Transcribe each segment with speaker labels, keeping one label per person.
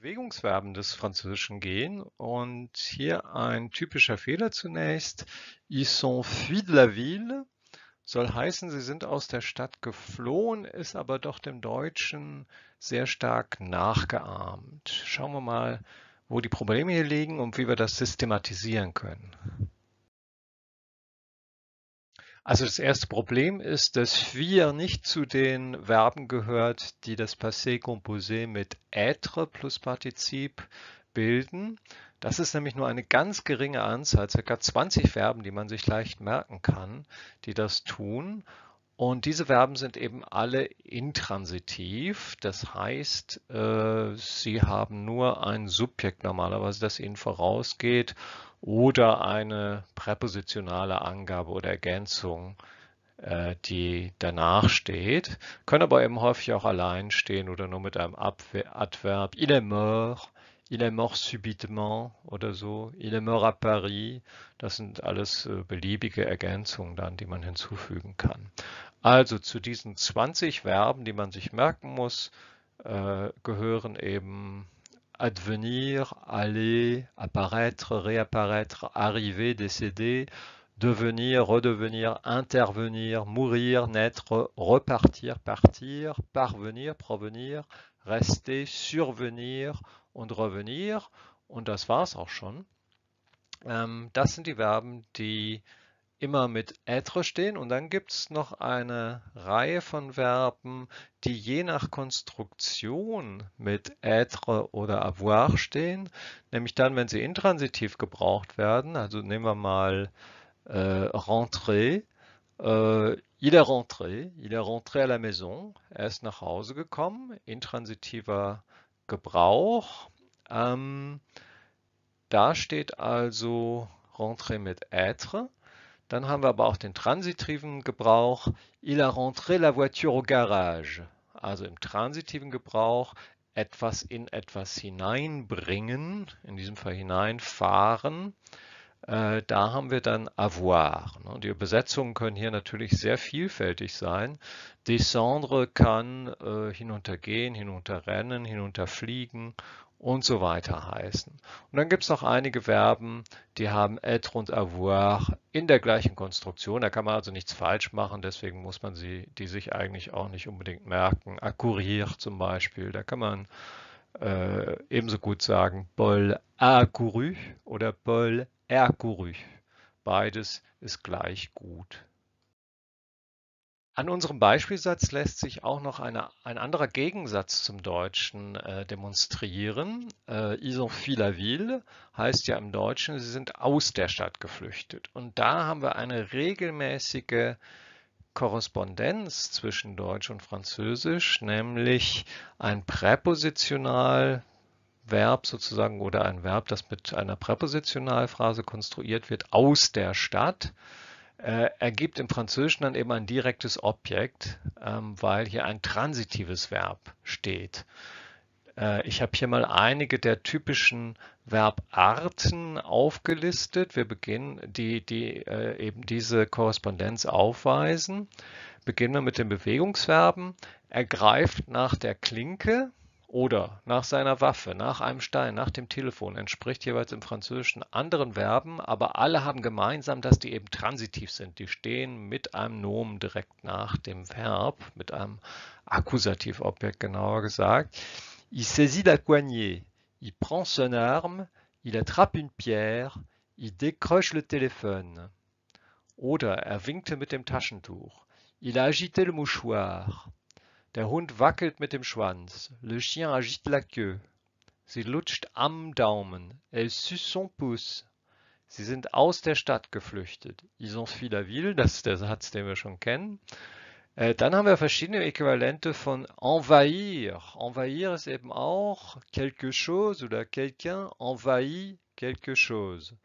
Speaker 1: Bewegungsverben des Französischen gehen. Und hier ein typischer Fehler zunächst. Ils sont fuis de la ville soll heißen, sie sind aus der Stadt geflohen, ist aber doch dem Deutschen sehr stark nachgeahmt. Schauen wir mal, wo die Probleme hier liegen und wie wir das systematisieren können. Also das erste Problem ist, dass fuir nicht zu den Verben gehört, die das Passé composé mit être plus Partizip bilden. Das ist nämlich nur eine ganz geringe Anzahl, ca. 20 Verben, die man sich leicht merken kann, die das tun. Und diese Verben sind eben alle intransitiv. Das heißt, äh, sie haben nur ein Subjekt normalerweise, das ihnen vorausgeht oder eine präpositionale Angabe oder Ergänzung, äh, die danach steht, können aber eben häufig auch allein stehen oder nur mit einem Adverb. Il est mort, il est mort subitement oder so, il est mort à Paris. Das sind alles äh, beliebige Ergänzungen dann, die man hinzufügen kann. Also zu diesen 20 Verben, die man sich merken muss, äh, gehören eben advenir, aller, apparaître, réapparaître, arriver, décéder, devenir, redevenir, intervenir, mourir, naître, repartir, partir, parvenir, provenir, rester, survenir und revenir. Und das war's auch schon. Ähm, das sind die Verben, die immer mit être stehen. Und dann gibt es noch eine Reihe von Verben, die je nach Konstruktion mit être oder avoir stehen, nämlich dann, wenn sie intransitiv gebraucht werden, also nehmen wir mal äh, rentrer, äh, il est rentré, il est rentré à la maison, er ist nach Hause gekommen, intransitiver Gebrauch. Ähm, da steht also rentrer mit être. Dann haben wir aber auch den transitiven Gebrauch. Il a rentré la voiture au garage. Also im transitiven Gebrauch etwas in etwas hineinbringen, in diesem Fall hineinfahren. Äh, da haben wir dann avoir. Ne? Die Übersetzungen können hier natürlich sehr vielfältig sein. Descendre kann äh, hinuntergehen, hinunterrennen, hinunterfliegen und so weiter heißen. Und dann gibt es noch einige Verben, die haben être und avoir in der gleichen Konstruktion. Da kann man also nichts falsch machen, deswegen muss man sie, die sich eigentlich auch nicht unbedingt merken. Accourir zum Beispiel, da kann man äh, ebenso gut sagen a accouru oder Paul est accouru. Beides ist gleich gut. An unserem Beispielsatz lässt sich auch noch eine, ein anderer Gegensatz zum Deutschen äh, demonstrieren. Äh, ils ont fui la ville heißt ja im Deutschen, sie sind aus der Stadt geflüchtet. Und da haben wir eine regelmäßige Korrespondenz zwischen Deutsch und Französisch, nämlich ein Präpositionalverb sozusagen oder ein Verb, das mit einer Präpositionalphrase konstruiert wird, aus der Stadt äh, ergibt im Französischen dann eben ein direktes Objekt, ähm, weil hier ein transitives Verb steht. Äh, ich habe hier mal einige der typischen Verbarten aufgelistet. Wir beginnen, die, die äh, eben diese Korrespondenz aufweisen. Beginnen wir mit den Bewegungsverben. Er greift nach der Klinke, oder nach seiner Waffe, nach einem Stein, nach dem Telefon entspricht jeweils im Französischen anderen Verben, aber alle haben gemeinsam, dass die eben transitiv sind. Die stehen mit einem Nomen direkt nach dem Verb, mit einem Akkusativobjekt genauer gesagt. Il saisit la poignée, il prend son arme, il attrape une pierre, il décroche le téléphone. Oder er winkte mit dem Taschentuch. Il a agité le mouchoir. Der Hund wackelt mit dem Schwanz. Le chien agite la queue. Sie lutscht am Daumen. Elle suce son pouce. Sie sind aus der Stadt geflüchtet. Ils ont fui la ville, das ist der Satz, den wir schon kennen. Äh, dann haben wir verschiedene Äquivalente von envahir. Envahir ist eben auch quelque chose oder quelqu'un envahit quelque chose.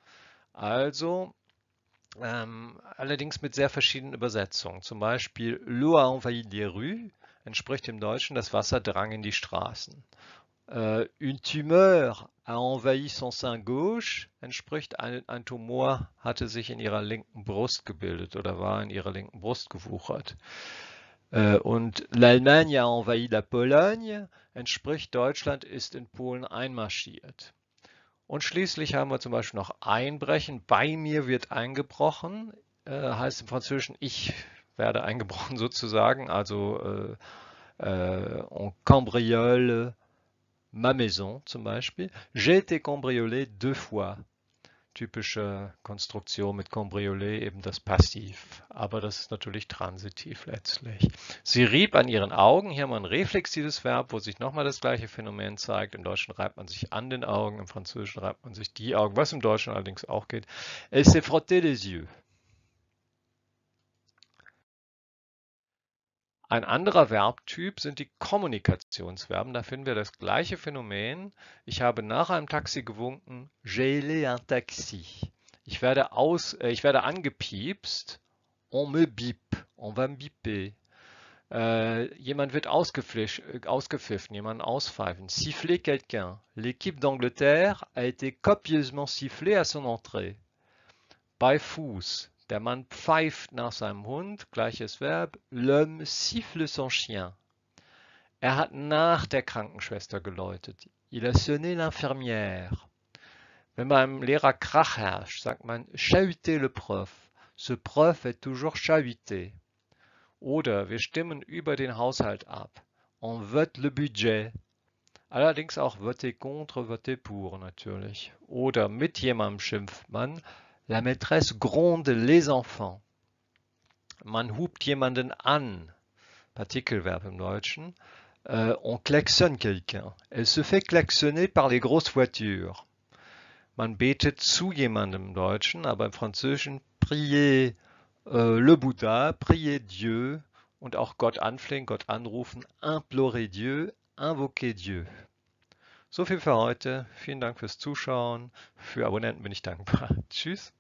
Speaker 1: Also ähm, allerdings mit sehr verschiedenen Übersetzungen. Zum Beispiel l'eau a envahi les rues entspricht im Deutschen, das Wasser drang in die Straßen. Äh, une tumeur a envahi son sein gauche entspricht, ein, ein, Tumor hatte sich in ihrer linken Brust gebildet oder war in ihrer linken Brust gewuchert. Äh, und l'Allemagne a envahi la Pologne entspricht Deutschland ist in Polen einmarschiert. Und schließlich haben wir zum Beispiel noch Einbrechen. Bei mir wird eingebrochen, äh, heißt im Französischen ich werde eingebrochen sozusagen, also äh, äh, on cambriole ma maison zum Beispiel. J'ai été cambriolé deux fois typische Konstruktion mit Cambriolet eben das Passiv. Aber das ist natürlich transitiv letztlich. Sie rieb an ihren Augen. Hier haben wir ein reflexives Verb, wo sich nochmal das gleiche Phänomen zeigt. Im Deutschen reibt man sich an den Augen, im Französischen reibt man sich die Augen, was im Deutschen allerdings auch geht. Elle s'est frotté les yeux. Ein anderer Verbtyp sind die Kommunikationsverben. Da finden wir das gleiche Phänomen. Ich habe nach einem Taxi gewunken, j'ai un taxi. Ich werde, aus, äh, ich werde angepiepst, on me bip, on va me biper. Äh, jemand wird äh, ausgepfiffen, jemand auspfeifen. Siffler quelqu'un. L'équipe d'Angleterre a été copieusement sifflée à son entrée. Bei Fuß. Der Mann pfeift nach seinem Hund, gleiches Verb. L'homme siffle son chien. Er hat nach der Krankenschwester geläutet. Il a sonné l'infirmière. Wenn beim Lehrer Krach herrscht, sagt man chahuter le prof. Ce prof est toujours chahuté. Oder wir stimmen über den Haushalt ab. On vote le budget. Allerdings auch voter contre, voter pour natürlich. Oder mit jemandem schimpft man. La maîtresse gronde les enfants. Man hupt jemanden an. Partikelverb im Deutschen. Euh, on klaxonne quelqu'un. Elle se fait klaxonner par les grosses voitures. Man betet zu jemandem im Deutschen, aber im Französischen prier euh, le Bouddha, prier Dieu und auch Gott anflehen, Gott anrufen, implorer Dieu, invoquer Dieu. So viel für heute. Vielen Dank fürs Zuschauen. Für Abonnenten bin ich dankbar. Tschüss.